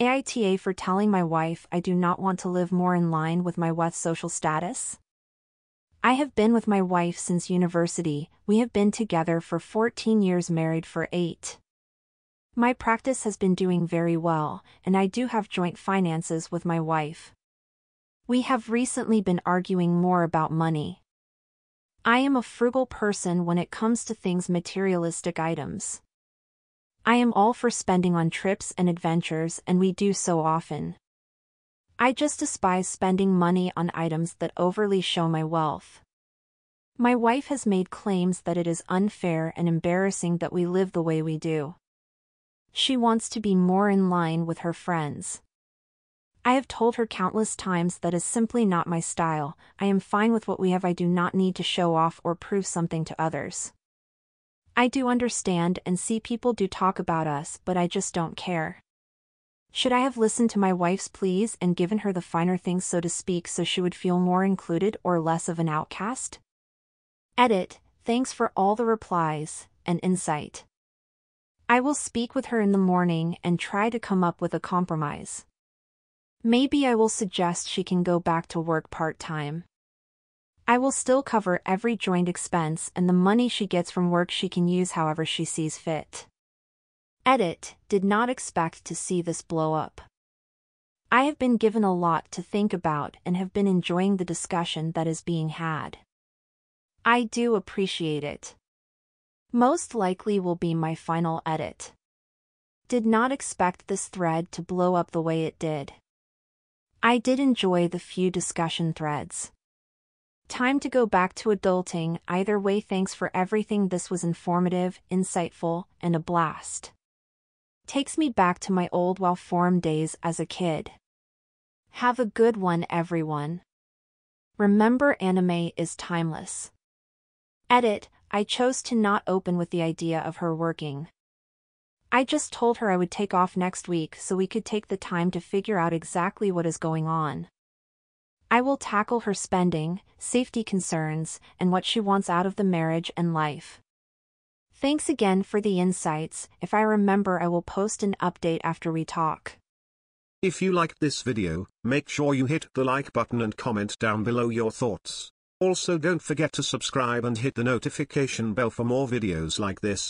AITA for telling my wife I do not want to live more in line with my wealth social status. I have been with my wife since university, we have been together for 14 years married for 8. My practice has been doing very well, and I do have joint finances with my wife. We have recently been arguing more about money. I am a frugal person when it comes to things materialistic items. I am all for spending on trips and adventures and we do so often. I just despise spending money on items that overly show my wealth. My wife has made claims that it is unfair and embarrassing that we live the way we do. She wants to be more in line with her friends. I have told her countless times that is simply not my style, I am fine with what we have I do not need to show off or prove something to others. I do understand and see people do talk about us but I just don't care. Should I have listened to my wife's pleas and given her the finer things so to speak so she would feel more included or less of an outcast? Edit, thanks for all the replies and insight. I will speak with her in the morning and try to come up with a compromise. Maybe I will suggest she can go back to work part-time. I will still cover every joint expense and the money she gets from work she can use however she sees fit. Edit, did not expect to see this blow up. I have been given a lot to think about and have been enjoying the discussion that is being had. I do appreciate it. Most likely will be my final edit. Did not expect this thread to blow up the way it did. I did enjoy the few discussion threads. Time to go back to adulting, either way thanks for everything this was informative, insightful, and a blast. Takes me back to my old WoW forum days as a kid. Have a good one everyone. Remember anime is timeless. Edit, I chose to not open with the idea of her working. I just told her I would take off next week so we could take the time to figure out exactly what is going on. I will tackle her spending, safety concerns, and what she wants out of the marriage and life. Thanks again for the insights, if I remember I will post an update after we talk. If you liked this video, make sure you hit the like button and comment down below your thoughts. Also don't forget to subscribe and hit the notification bell for more videos like this.